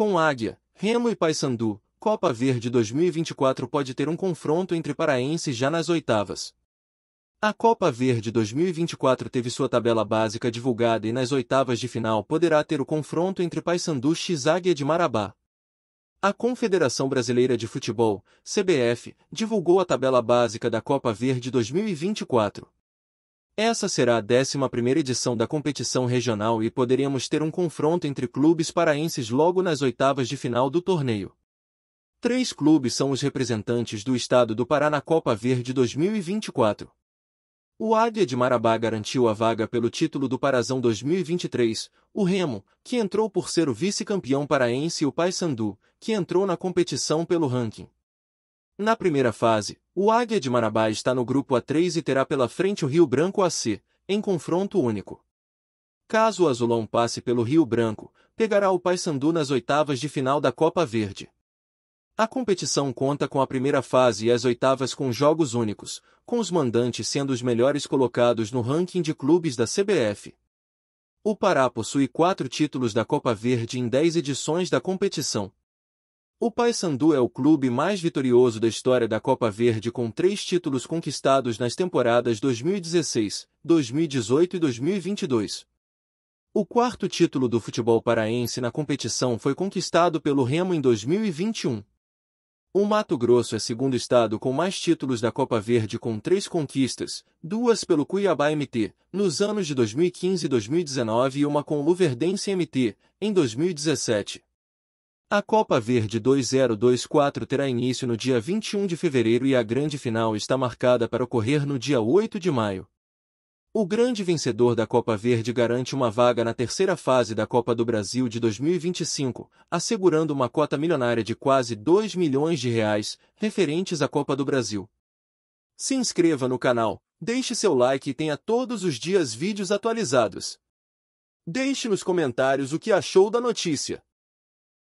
Com Águia, Remo e Paysandu, Copa Verde 2024 pode ter um confronto entre paraenses já nas oitavas. A Copa Verde 2024 teve sua tabela básica divulgada e nas oitavas de final poderá ter o confronto entre Paysandu e Águia de Marabá. A Confederação Brasileira de Futebol, CBF, divulgou a tabela básica da Copa Verde 2024. Essa será a 11ª edição da competição regional e poderíamos ter um confronto entre clubes paraenses logo nas oitavas de final do torneio. Três clubes são os representantes do estado do Pará na Copa Verde 2024. O Águia de Marabá garantiu a vaga pelo título do Parazão 2023, o Remo, que entrou por ser o vice-campeão paraense e o Paysandu, que entrou na competição pelo ranking. Na primeira fase, o Águia de Marabá está no grupo A3 e terá pela frente o Rio Branco AC, em confronto único. Caso o Azulão passe pelo Rio Branco, pegará o Paysandu nas oitavas de final da Copa Verde. A competição conta com a primeira fase e as oitavas com jogos únicos, com os mandantes sendo os melhores colocados no ranking de clubes da CBF. O Pará possui quatro títulos da Copa Verde em dez edições da competição. O Paysandu é o clube mais vitorioso da história da Copa Verde com três títulos conquistados nas temporadas 2016, 2018 e 2022. O quarto título do futebol paraense na competição foi conquistado pelo Remo em 2021. O Mato Grosso é segundo estado com mais títulos da Copa Verde com três conquistas, duas pelo Cuiabá MT, nos anos de 2015 e 2019 e uma com o Luverdense MT, em 2017. A Copa Verde 2024 terá início no dia 21 de fevereiro e a grande final está marcada para ocorrer no dia 8 de maio. O grande vencedor da Copa Verde garante uma vaga na terceira fase da Copa do Brasil de 2025, assegurando uma cota milionária de quase 2 milhões de reais, referentes à Copa do Brasil. Se inscreva no canal, deixe seu like e tenha todos os dias vídeos atualizados. Deixe nos comentários o que achou da notícia.